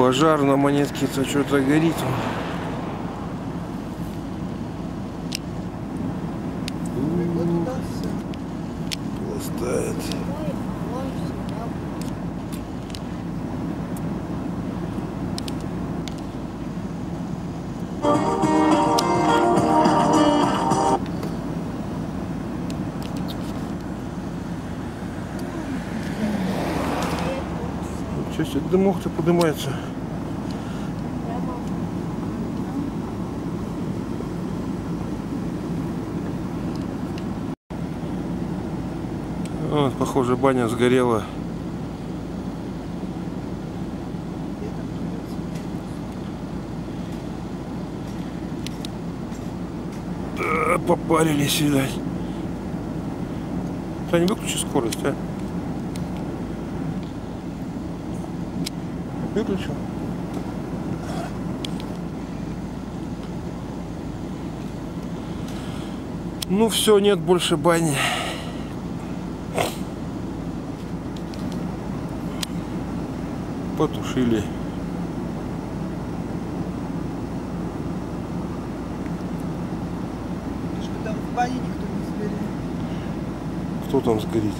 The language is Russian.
Пожар на монетке-то что-то горит. Пластает. Что себе дымок-то поднимается? Вот, похоже, баня сгорела. Да, попарились, видать. Таня, выключи скорость, а? Выключил. Ну все, нет больше бани. Потушили. Бы там в бане никто не сгорел. Кто там сгорит?